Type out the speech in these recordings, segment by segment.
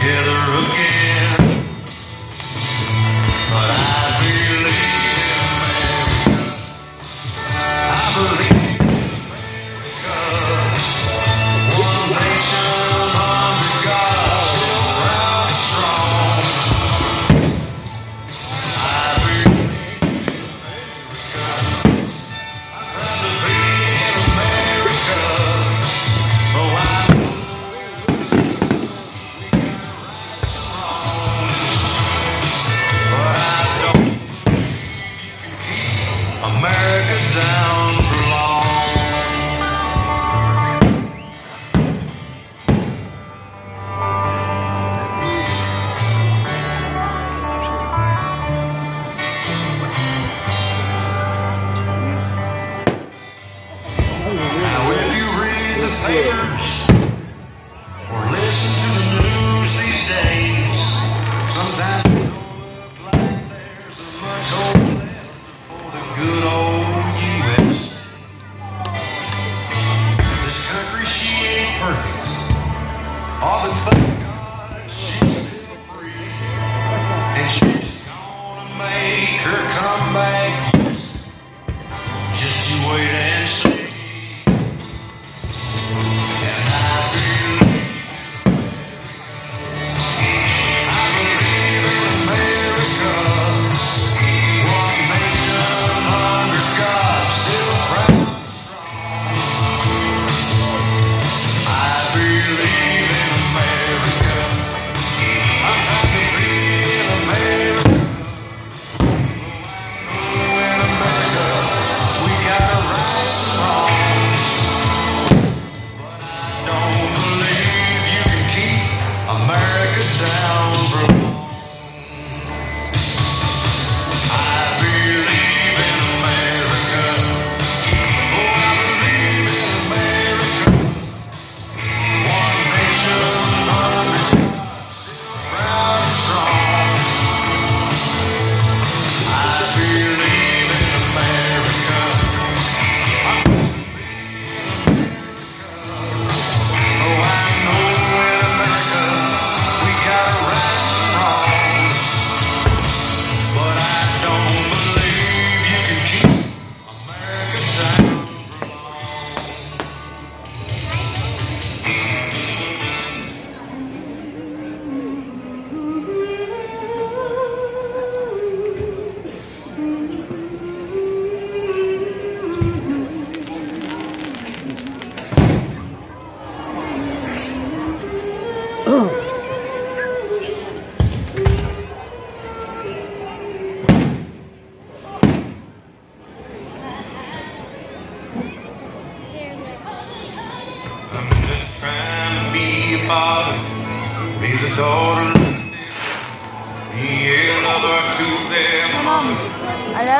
together again.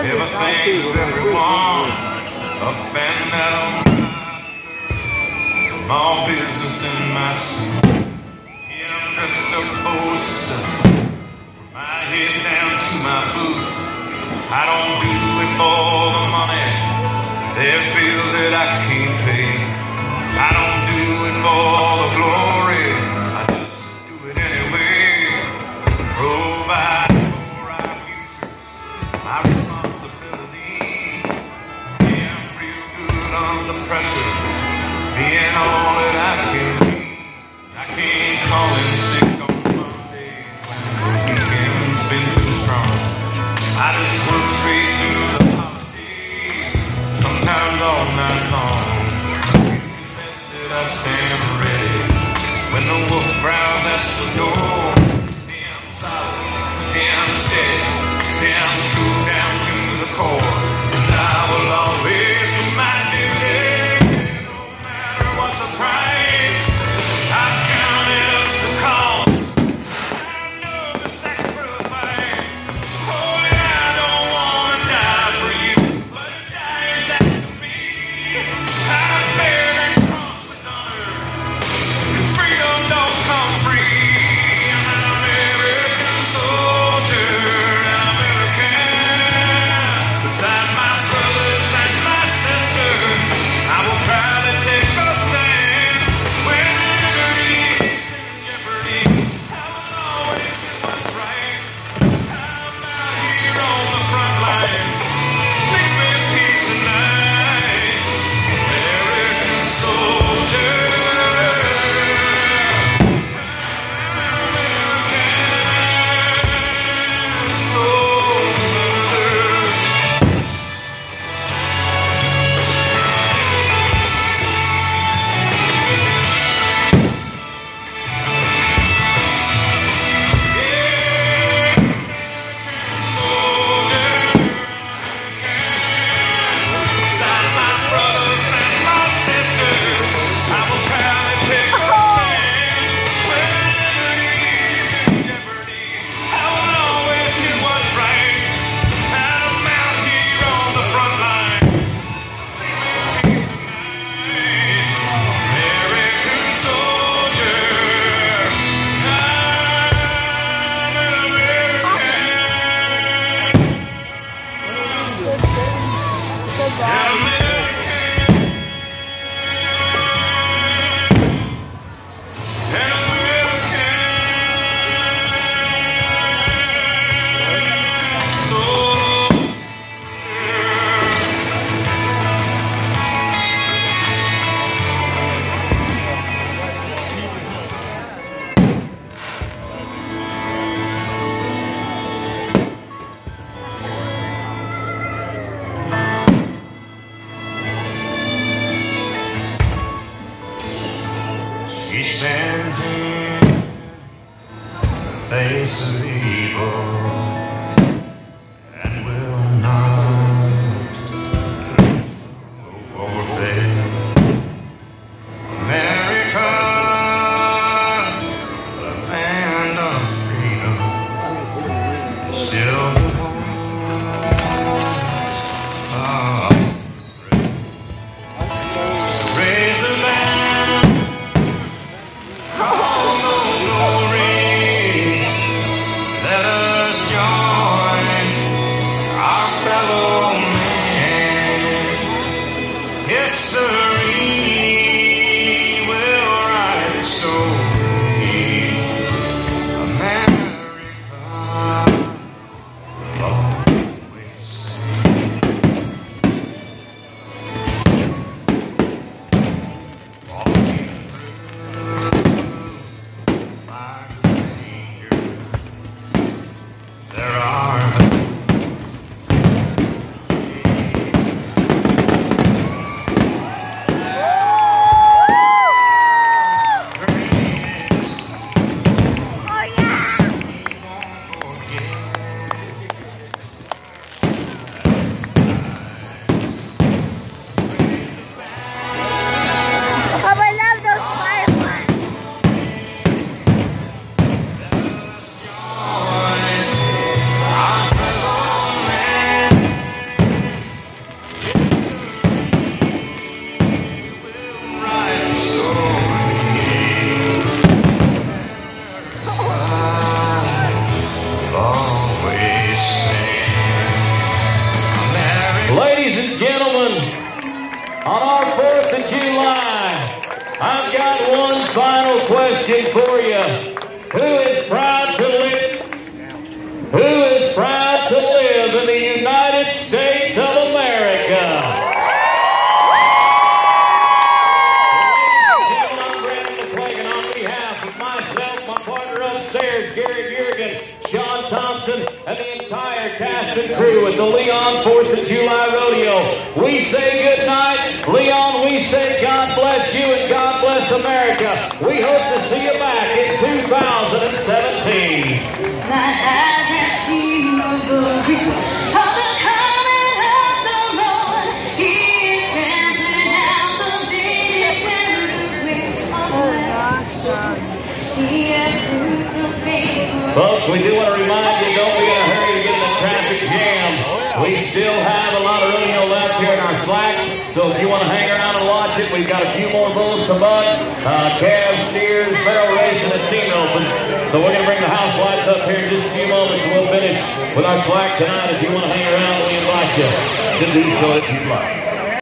love this song. All business in my soul. Yeah, I'm just a for success. From my head down to my boots. I don't do it for the money. They feel that I Sam. Who is proud to live? Who is proud to live in the United States of America? I'm Brandon McClagan. On behalf of myself, my partner upstairs, Gary Jurgen, John Thompson, and the entire cast and crew at the Leon 4th of July Rodeo, we say good night. Leon, we say God bless you and God bless America. We hope to see you back in 2017. My eyes have seen the glory of the coming of the Lord. He is trampling out the biggest and the great of Awesome. He has proved the faithful. Folks, we do want to remind you, don't be in a hurry to get in a traffic jam. We still have a lot of rodeo left here in our slack, so if you want to hang around and watch it, we've got a few more bulls to buck, uh, calves, steers, barrel race, and a team open. So we're going to bring the house lights up here in just a few moments, and we'll finish with our slack tonight. If you want to hang around, we invite you to do so if you'd like.